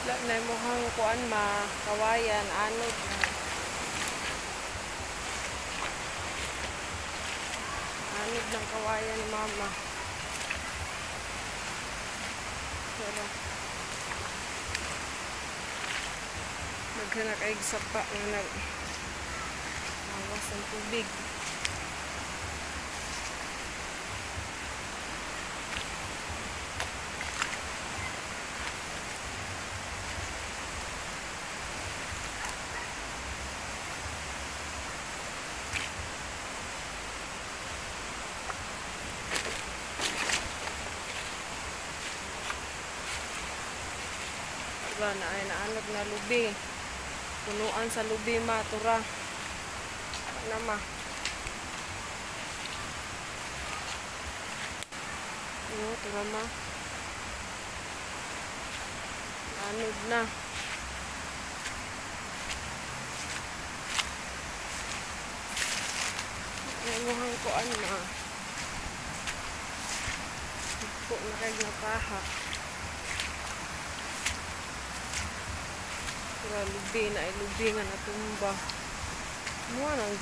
Na mo hang kuan ma kawayan anod. Anod ng kawayan ni mama. Pero Naghanap ay sapa nga nag awas ang tubig. Diba na ay naanod na lubi. Punuan sa lubi ma tura. Ano ma? Ano tura ma? Anod na. Emuhan ko ano ma. Po na kay Tura lubi na ay lubi nga natumba. Mua nang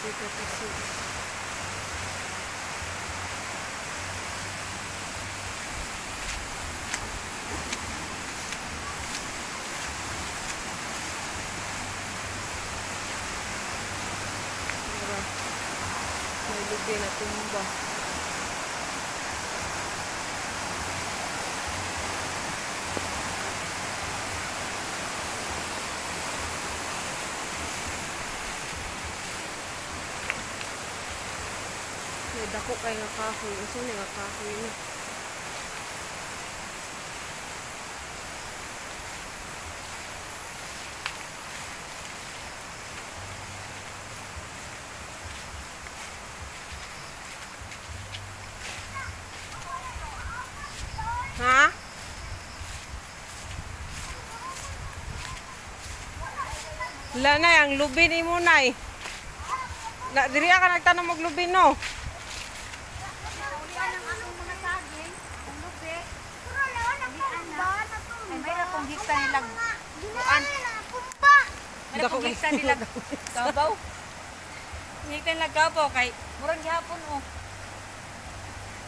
dito kasi. Lubi na tumba. May dako kay nga kahoy. Ni nga kahoy ni. Ha? Wala na, ang lubi ni mo na eh. Na, diri ka nagtanong no? Nilang kuan. May Dako kay- hikta nilang gabaw. Hikta nilang gabaw kay murag gihapon oh.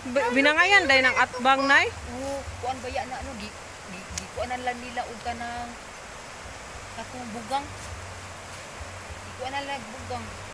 Binangayan dahil ng atbang nay. Kuan ba na ano gi gi, gi kuanan lang nila og kanang katong bugang. Gi kuanan lang bugang.